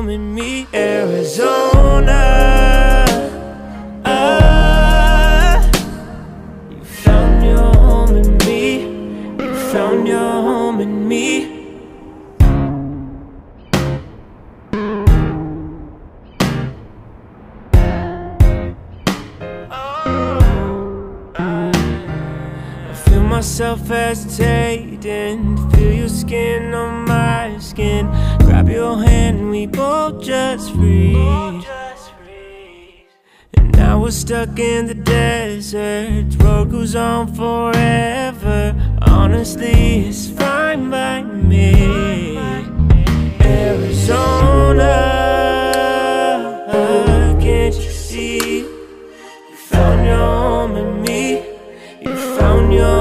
home in me, Arizona. Ah, you found your home in me. You found your home in me. I feel myself hesitating feel your skin on my skin. Grab your hand, and we both just freeze. And now we're stuck in the desert. Road goes on forever. Honestly, it's fine by me. Arizona, can't you see? You found your home in me. You found your